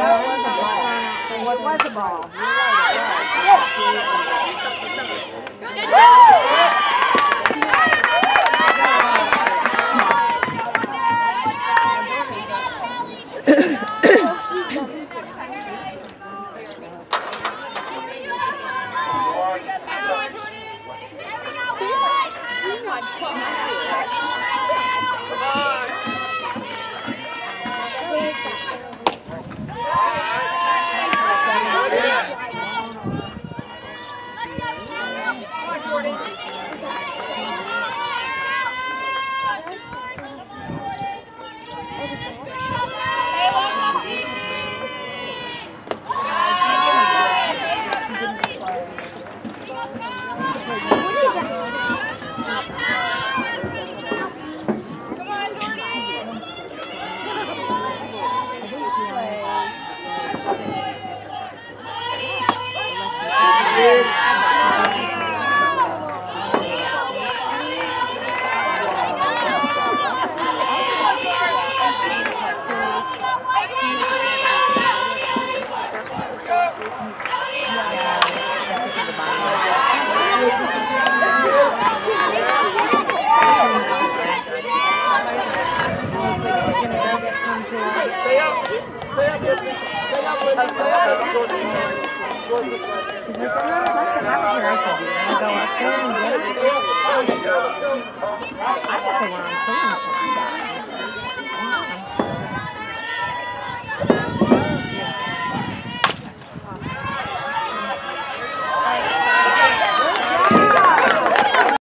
That was a ball. It was, was a ball. Right. Good job. Come on. Stay up. Stay up. Stay up. Stay up. She's like, oh, I'd like to have it here. I said, do you want to go up there and get it? Let's go. Let's go. Let's go. I thought they were on clean.